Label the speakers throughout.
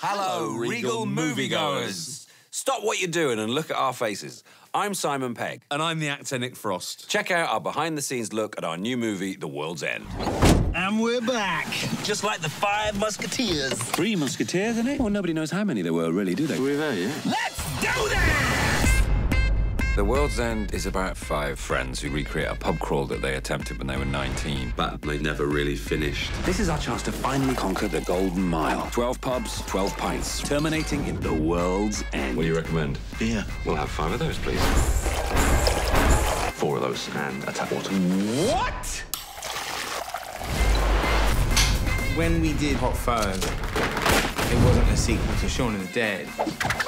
Speaker 1: Hello, Regal moviegoers. Stop what you're doing and look at our faces. I'm Simon Pegg.
Speaker 2: And I'm the actor Nick Frost.
Speaker 1: Check out our behind the scenes look at our new movie, The World's End.
Speaker 3: And we're back. Just like the Five Musketeers.
Speaker 2: Three Musketeers, isn't it? Well, nobody knows how many there were, really, do they?
Speaker 4: We're there, yeah.
Speaker 3: Let's do this!
Speaker 1: The World's End is about five friends who recreate a pub crawl that they attempted when they were 19.
Speaker 4: But they never really finished.
Speaker 2: This is our chance to finally conquer the Golden Mile. 12 pubs, 12 pints, terminating in the world's end.
Speaker 4: What do you recommend?
Speaker 3: Beer.
Speaker 4: We'll have five of those, please. Four of those and a tap water.
Speaker 3: What?
Speaker 5: When we did Hot Fuzz, it wasn't a sequel to Shaun of the Dead.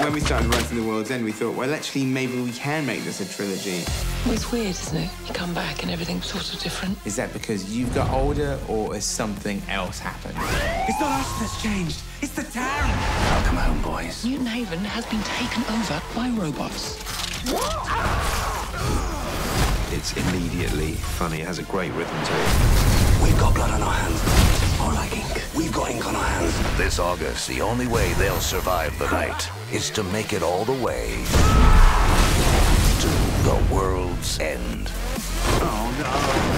Speaker 5: When we started writing The World's End, we thought, well, actually, maybe we can make this a trilogy.
Speaker 6: Well, it's weird, isn't it? You come back and everything's sort of different.
Speaker 5: Is that because you've got older, or has something else happened?
Speaker 2: It's not us that's changed, it's the town. Oh, Welcome home, boys.
Speaker 6: Newton Haven has been taken over by robots.
Speaker 4: It's immediately funny. It has a great rhythm to it.
Speaker 7: We've got blood
Speaker 8: this August, the only way they'll survive the night is to make it all the way to the world's end. Oh no!